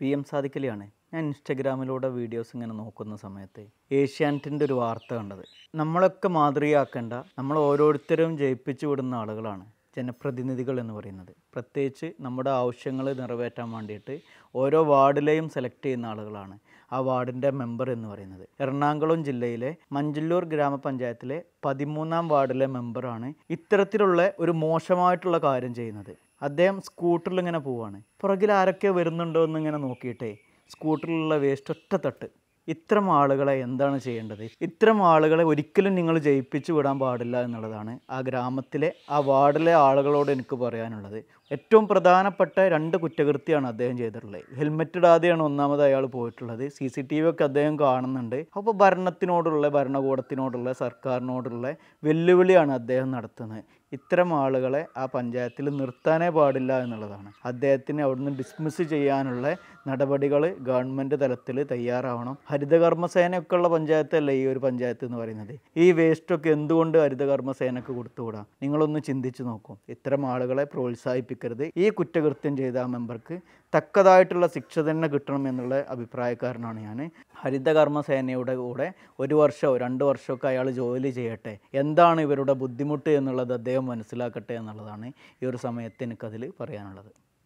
V M സാദിക്കലിയാണ് ഞാൻ ഇൻസ്റ്റഗ്രാമിലൂടെ videos ഇങ്ങനെ നോക്കുന്ന സമയത്ത് ഏഷ്യാനെറ്റിന്റെ ഒരു വാർത്ത കണ്ടത്. നമ്മളൊക്കെ മാതൃകയാക്കേണ്ട നമ്മൾ ഓരോരുത്തരും ജയിപ്പിച്ചു വിടുന്ന ആളുകളാണ് ജനപ്രതിനിധികൾ എന്ന് പറയുന്നത്. പ്രത്യേകിച്ച് നമ്മുടെ ആവശ്യങ്ങൾ നിറവേറ്റാൻ വേണ്ടിയിട്ട് ഓരോ വാർഡിലെയും സെലക്ട് ചെയ്യുന്ന ആളുകളാണ് ആ വാർഡിന്റെ മെമ്പർ എന്ന് പറയുന്നത്. എറണാകുളം ജില്ലയിലെ മഞ്ചല്ലൂർ ഗ്രാമപഞ്ചായത്തിലെ പതിമൂന്നാം വാർഡിലെ മെമ്പറാണ് ഇത്തരത്തിലുള്ള ഒരു മോശമായിട്ടുള്ള കാര്യം ചെയ്യുന്നത്. അദ്ദേഹം സ്കൂട്ടറിൽ ഇങ്ങനെ പോവാണ്. പുറകിൽ ആരൊക്കെ വരുന്നുണ്ടോ എന്ന് ഇങ്ങനെ നോക്കിയിട്ടേ സ്കൂട്ടറിലുള്ള വേസ്റ്റ് ഒറ്റ തട്ട്. ഇത്തരം ആളുകളെ എന്താണ് ചെയ്യേണ്ടത്? ഇത്തരം ആളുകളെ ഒരിക്കലും നിങ്ങൾ ജയിപ്പിച്ചു വിടാൻ പാടില്ല എന്നുള്ളതാണ് ആ ഗ്രാമത്തിലെ ആ വാർഡിലെ ആളുകളോട് എനിക്ക് പറയാനുള്ളത്. ഏറ്റവും പ്രധാനപ്പെട്ട രണ്ട് കുറ്റകൃത്യമാണ് അദ്ദേഹം ചെയ്തിട്ടുള്ളത്. ഹെൽമെറ്റ് ഇടാതെയാണ് ഒന്നാമത് അയാൾ പോയിട്ടുള്ളത്. സി സി ടി വി ഒക്കെ അദ്ദേഹം കാണുന്നുണ്ട്. അപ്പോൾ ഭരണത്തിനോടുള്ള ഭരണകൂടത്തിനോടുള്ള സർക്കാരിനോടുള്ള വെല്ലുവിളിയാണ് അദ്ദേഹം നടത്തുന്നത്. ഇത്തരം ആളുകളെ ആ പഞ്ചായത്തിൽ നിർത്താനേ പാടില്ല എന്നുള്ളതാണ്. അദ്ദേഹത്തിന് അവിടുന്ന് ഡിസ്മിസ് ചെയ്യാനുള്ള നടപടികൾ ഗവൺമെന്റ് തലത്തിൽ തയ്യാറാവണം. ഹരിതകർമ്മസേനയൊക്കെ ഉള്ള പഞ്ചായത്തല്ലേ ഈ ഒരു പഞ്ചായത്ത് എന്ന് പറയുന്നത്? ഈ വേസ്റ്റൊക്കെ എന്തുകൊണ്ട് ഹരിതകർമ്മസേനക്ക് കൊടുത്തുകൂടാ? നിങ്ങളൊന്ന് ചിന്തിച്ചു നോക്കും. ഇത്തരം ആളുകളെ പ്രോത്സാഹിപ്പിക്കരുത്. ഈ കുറ്റകൃത്യം ചെയ്ത ആ മെമ്പർക്ക് തക്കതായിട്ടുള്ള ശിക്ഷ തന്നെ കിട്ടണം എന്നുള്ള അഭിപ്രായക്കാരനാണ് ഞാൻ ഹരിതകർമ്മസേനയുടെ കൂടെ ഒരു വർഷമോ രണ്ട് വർഷമൊക്കെ അയാൾ ജോലി ചെയ്യട്ടെ. എന്താണ് ഇവരുടെ ബുദ്ധിമുട്ട് എന്നുള്ളത് അദ്ദേഹം മനസ്സിലാക്കട്ടെ എന്നുള്ളതാണ് ഈ ഒരു സമയത്ത് എനിക്കതിൽ പറയാനുള്ളത്.